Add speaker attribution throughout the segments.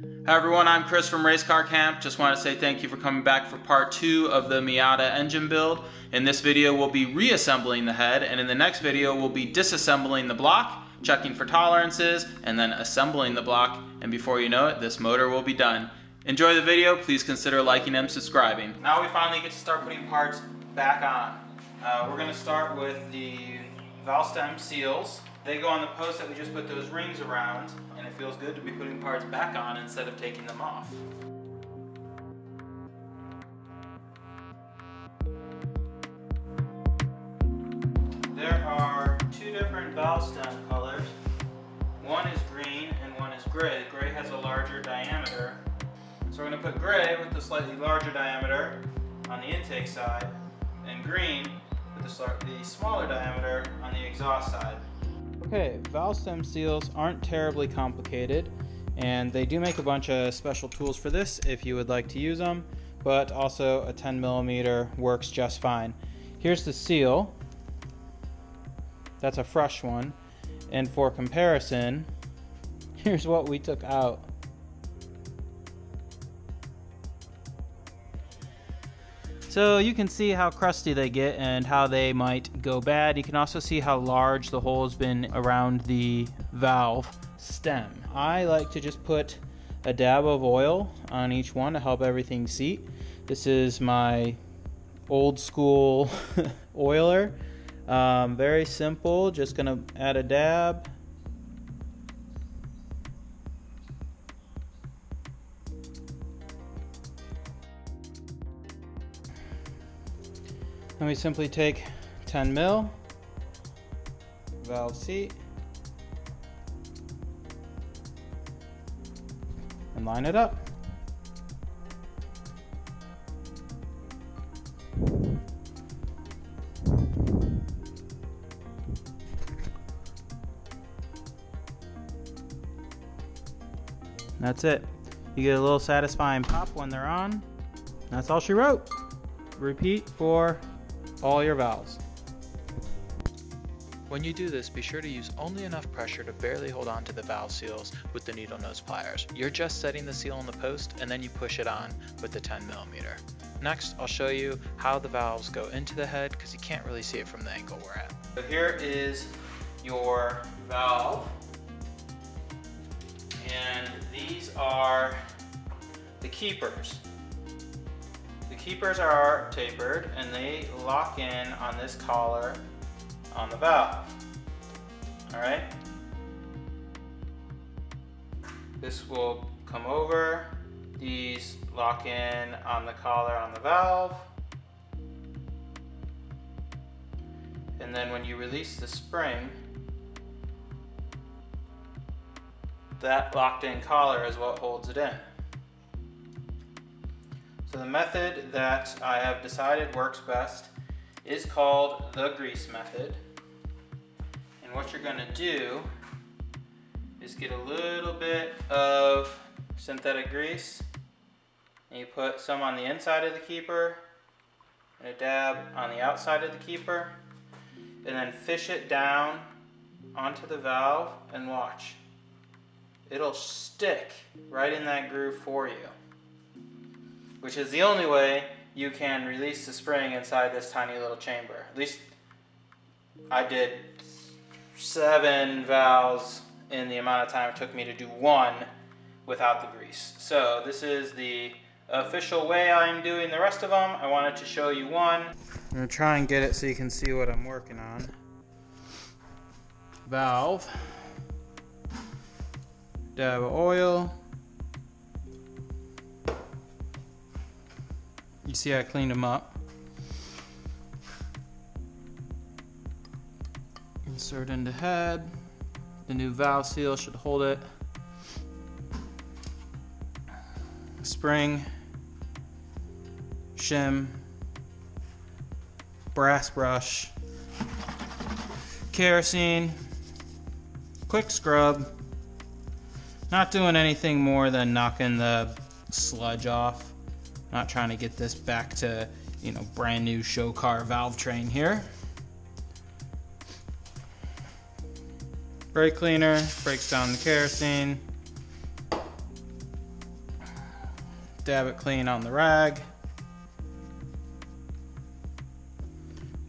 Speaker 1: Hi everyone, I'm Chris from Race Car Camp. Just want to say thank you for coming back for part two of the Miata engine build. In this video, we'll be reassembling the head, and in the next video, we'll be disassembling the block, checking for tolerances, and then assembling the block. And before you know it, this motor will be done. Enjoy the video, please consider liking and subscribing. Now we finally get to start putting parts back on. Uh, we're going to start with the valve stem seals. They go on the post that we just put those rings around, and it feels good to be putting parts back on instead of taking them off. There are two different valve stem colors. One is green and one is gray. Gray has a larger diameter. So we're going to put gray with the slightly larger diameter on the intake side, and green with the smaller diameter on the exhaust side. Okay, valve stem seals aren't terribly complicated and they do make a bunch of special tools for this if you would like to use them, but also a 10 millimeter works just fine. Here's the seal. That's a fresh one. And for comparison, here's what we took out. So you can see how crusty they get and how they might go bad. You can also see how large the hole has been around the valve stem. I like to just put a dab of oil on each one to help everything seat. This is my old school oiler. Um, very simple, just gonna add a dab we simply take 10 mil, valve seat, and line it up. That's it. You get a little satisfying pop when they're on. That's all she wrote. Repeat for all your valves.
Speaker 2: When you do this, be sure to use only enough pressure to barely hold on to the valve seals with the needle nose pliers. You're just setting the seal on the post and then you push it on with the 10 millimeter. Next, I'll show you how the valves go into the head because you can't really see it from the angle we're at.
Speaker 1: So here is your valve. And these are the keepers keepers are tapered and they lock in on this collar on the valve. All right. This will come over. These lock in on the collar on the valve. And then when you release the spring, that locked in collar is what holds it in. The method that I have decided works best is called the grease method. And what you're gonna do is get a little bit of synthetic grease and you put some on the inside of the keeper and a dab on the outside of the keeper and then fish it down onto the valve and watch. It'll stick right in that groove for you which is the only way you can release the spring inside this tiny little chamber. At least I did seven valves in the amount of time it took me to do one without the grease. So this is the official way I'm doing the rest of them. I wanted to show you one. I'm to try and get it so you can see what I'm working on. Valve. Dab of oil. You see I cleaned them up. Insert into head. The new valve seal should hold it. Spring, shim, brass brush, kerosene, quick scrub. Not doing anything more than knocking the sludge off. Not trying to get this back to, you know, brand new show car valve train here. Brake cleaner breaks down the kerosene. dab it clean on the rag.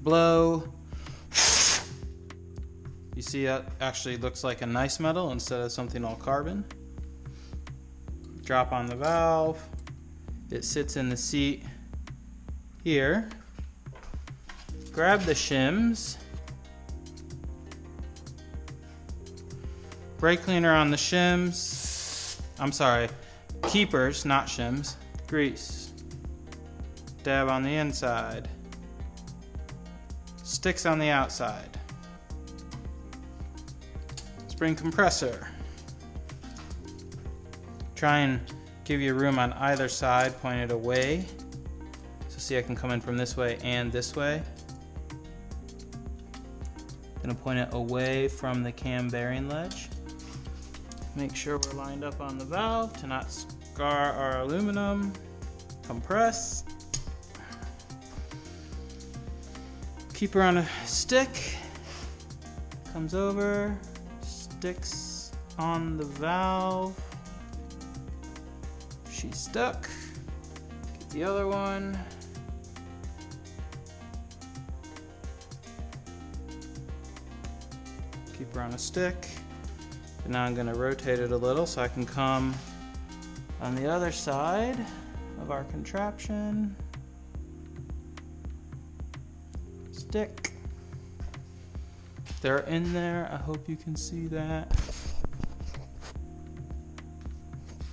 Speaker 1: Blow. You see that actually looks like a nice metal instead of something all carbon. Drop on the valve. It sits in the seat here. Grab the shims. Brake cleaner on the shims. I'm sorry, keepers, not shims. Grease. Dab on the inside. Sticks on the outside. Spring compressor. Try and give you room on either side pointed away. So see I can come in from this way and this way. Gonna point it away from the cam bearing ledge. Make sure we're lined up on the valve to not scar our aluminum. Compress. Keep her on a stick. Comes over, sticks on the valve. She's stuck. Get the other one. Keep her on a stick. And now I'm going to rotate it a little so I can come on the other side of our contraption. Stick. They're in there. I hope you can see that.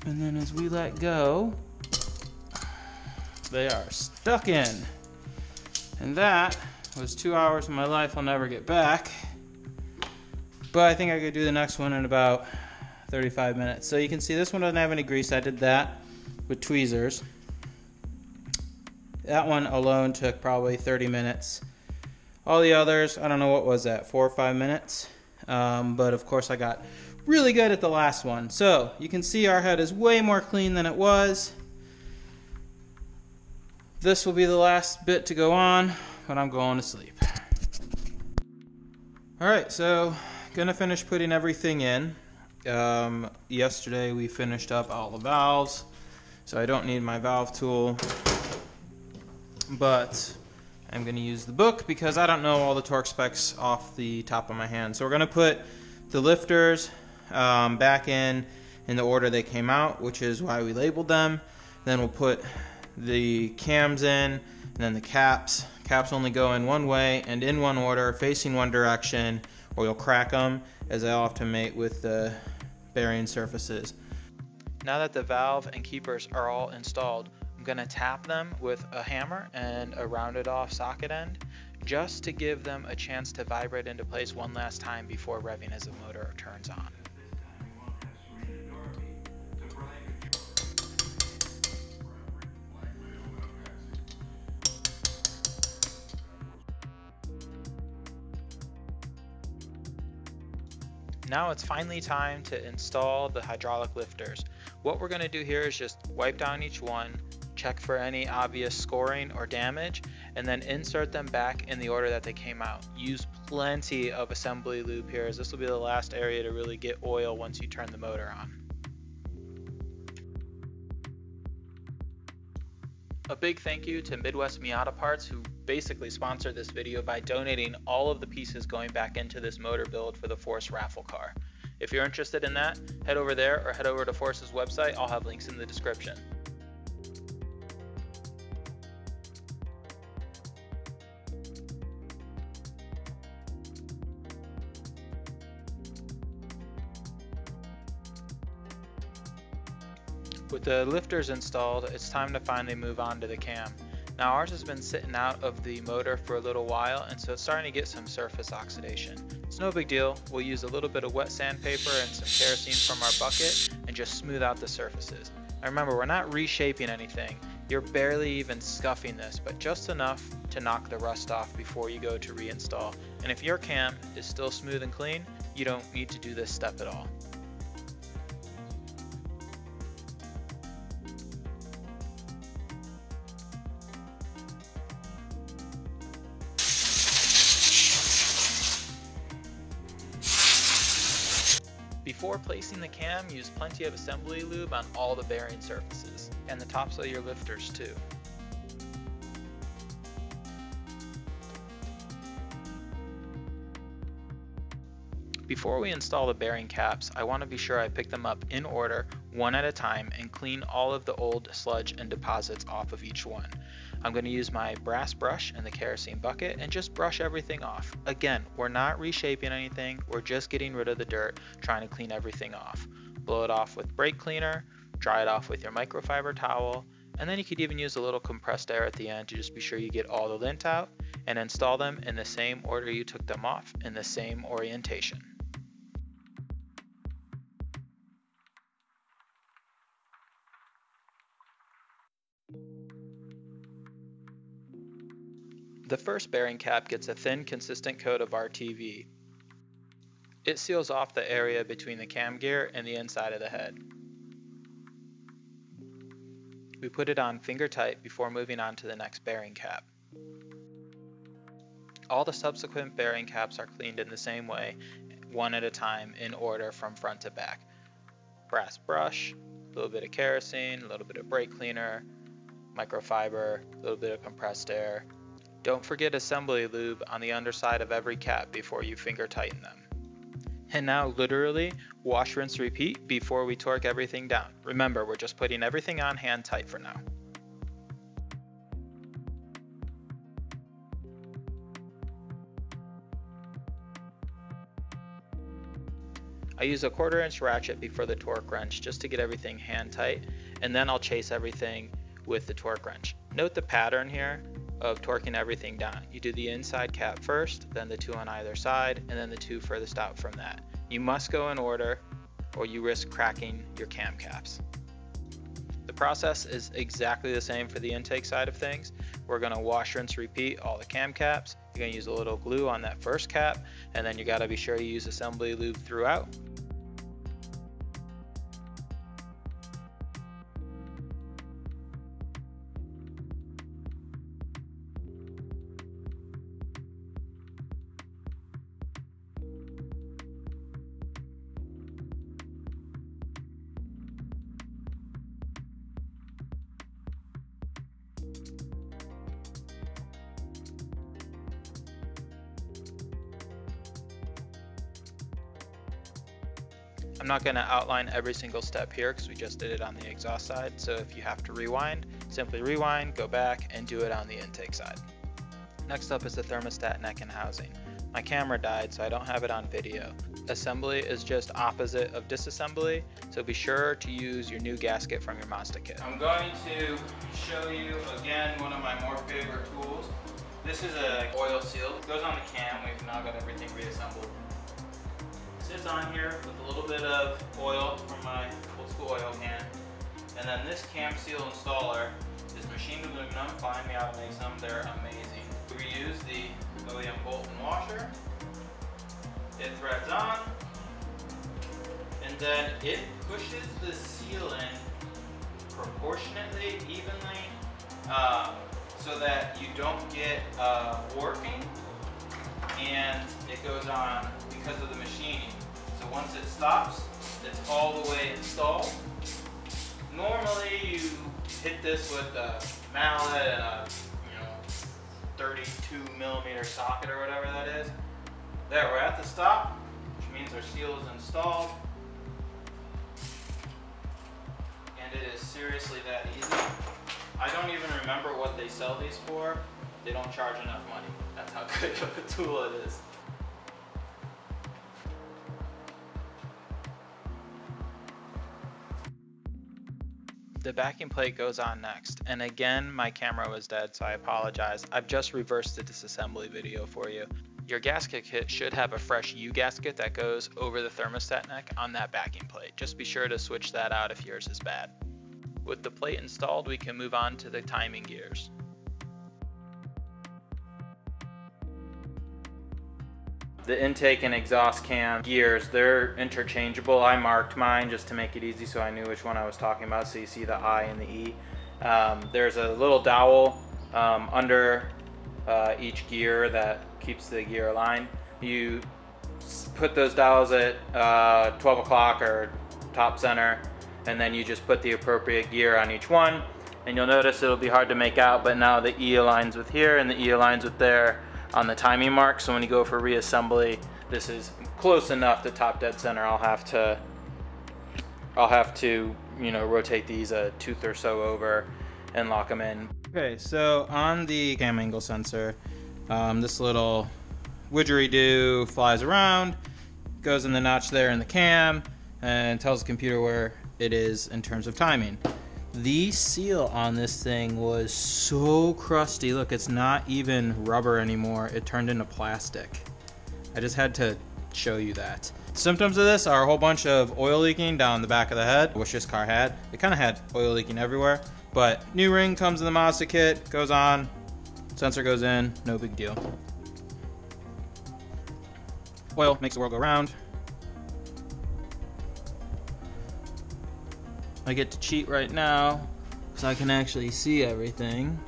Speaker 1: And then as we let go, they are stuck in. And that was two hours of my life I'll never get back. But I think I could do the next one in about 35 minutes. So you can see this one doesn't have any grease. I did that with tweezers. That one alone took probably 30 minutes. All the others, I don't know what was that, four or five minutes. Um, but of course, I got really good at the last one. So you can see our head is way more clean than it was. This will be the last bit to go on, when I'm going to sleep. All right, so gonna finish putting everything in. Um, yesterday we finished up all the valves, so I don't need my valve tool, but I'm gonna use the book because I don't know all the torque specs off the top of my hand. So we're gonna put the lifters um, back in in the order they came out, which is why we labeled them. Then we'll put the cams in, and then the caps. Caps only go in one way and in one order, facing one direction or you'll crack them as I often mate with the bearing surfaces.
Speaker 2: Now that the valve and keepers are all installed, I'm going to tap them with a hammer and a rounded off socket end just to give them a chance to vibrate into place one last time before revving as the motor turns on. Now it's finally time to install the hydraulic lifters. What we're going to do here is just wipe down each one, check for any obvious scoring or damage, and then insert them back in the order that they came out. Use plenty of assembly lube here as this will be the last area to really get oil once you turn the motor on. A big thank you to Midwest Miata Parts who basically sponsored this video by donating all of the pieces going back into this motor build for the Force raffle car. If you're interested in that, head over there or head over to Force's website. I'll have links in the description. With the lifters installed, it's time to finally move on to the cam. Now ours has been sitting out of the motor for a little while and so it's starting to get some surface oxidation. It's no big deal, we'll use a little bit of wet sandpaper and some kerosene from our bucket and just smooth out the surfaces. Now remember, we're not reshaping anything, you're barely even scuffing this, but just enough to knock the rust off before you go to reinstall. And if your cam is still smooth and clean, you don't need to do this step at all. Placing the cam, use plenty of assembly lube on all the bearing surfaces.
Speaker 1: and the tops of your lifters too. Before we install the bearing caps, I want to be sure I pick them up in order, one at a time, and clean all of the old sludge and deposits off of each one. I'm going to use my brass brush and the kerosene bucket and just brush everything off. Again, we're not reshaping anything, we're just getting rid of the dirt, trying to clean everything off. Blow it off with brake cleaner, dry it off with your microfiber towel, and then you could even use a little compressed air at the end to just be sure you get all the lint out and install them in the same order you took them off in the same orientation. The first bearing cap gets a thin consistent coat of RTV. It seals off the area between the cam gear and the inside of the head. We put it on finger tight before moving on to the next bearing cap. All the subsequent bearing caps are cleaned in the same way, one at a time in order from front to back. Brass brush, a little bit of kerosene, a little bit of brake cleaner, microfiber, a little bit of compressed air, don't forget assembly lube on the underside of every cap before you finger tighten them. And now literally, wash, rinse, repeat before we torque everything down. Remember, we're just putting everything on hand tight for now. I use a quarter inch ratchet before the torque wrench just to get everything hand tight and then I'll chase everything with the torque wrench. Note the pattern here of torquing everything down. You do the inside cap first, then the two on either side, and then the two furthest out from that. You must go in order or you risk cracking your cam caps. The process is exactly the same for the intake side of things. We're gonna wash, rinse, repeat all the cam caps. You're gonna use a little glue on that first cap, and then you gotta be sure you use assembly lube throughout. I'm not going to outline every single step here because we just did it on the exhaust side. So if you have to rewind, simply rewind, go back, and do it on the intake side. Next up is the thermostat neck and housing. My camera died, so I don't have it on video. Assembly is just opposite of disassembly, so be sure to use your new gasket from your Mazda kit.
Speaker 3: I'm going to show you again one of my more favorite tools. This is a oil seal. It goes on the cam. We've now got everything reassembled sits on here with a little bit of oil from my old school oil can. And then this cam seal installer is machined aluminum. Find me how to make some. They're amazing. We use the OEM bolt and washer. It threads on. And then it pushes the seal in proportionately, evenly, uh, so that you don't get uh, warping and it goes on because of the machining. Once it stops, it's all the way installed. Normally you hit this with a mallet and a you know 32 millimeter socket or whatever that is. There, we're at the stop, which means our seal is installed. And it is seriously that easy. I don't even remember what they sell these for. They don't charge enough money. That's how good of a tool it is.
Speaker 1: The backing plate goes on next, and again my camera was dead so I apologize. I've just reversed the disassembly video for you. Your gasket kit should have a fresh U-gasket that goes over the thermostat neck on that backing plate. Just be sure to switch that out if yours is bad. With the plate installed we can move on to the timing gears.
Speaker 3: The intake and exhaust cam gears, they're interchangeable. I marked mine just to make it easy so I knew which one I was talking about. So you see the I and the E. Um, there's a little dowel um, under uh, each gear that keeps the gear aligned. You put those dowels at uh, 12 o'clock or top center
Speaker 1: and then you just put the appropriate gear on each one. And you'll notice it'll be hard to make out, but now the E aligns with here and the E aligns with there on the timing mark. So when you go for reassembly, this is close enough to top dead center. I'll have to, I'll have to, you know, rotate these a tooth or so over and lock them in. Okay, so on the cam angle sensor, um, this little widgeridoo flies around, goes in the notch there in the cam, and tells the computer where it is in terms of timing. The seal on this thing was so crusty. Look, it's not even rubber anymore. It turned into plastic. I just had to show you that. Symptoms of this are a whole bunch of oil leaking down the back of the head, which this car had. It kind of had oil leaking everywhere, but new ring comes in the Mazda kit, goes on, sensor goes in, no big deal. Oil makes the world go round. I get to cheat right now because I can actually see everything.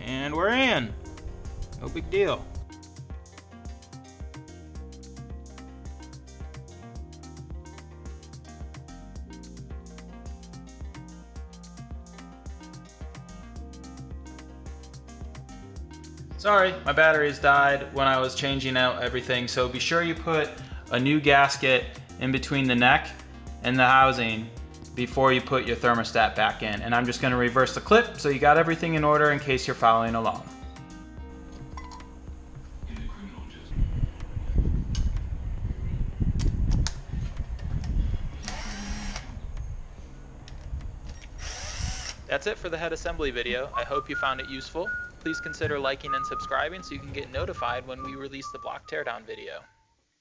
Speaker 1: And we're in. No big deal. Sorry, my batteries died when I was changing out everything, so be sure you put a new gasket in between the neck and the housing before you put your thermostat back in. And I'm just gonna reverse the clip so you got everything in order in case you're following along.
Speaker 2: That's it for the head assembly video. I hope you found it useful. Please consider liking and subscribing so you can get notified when we release the block teardown video.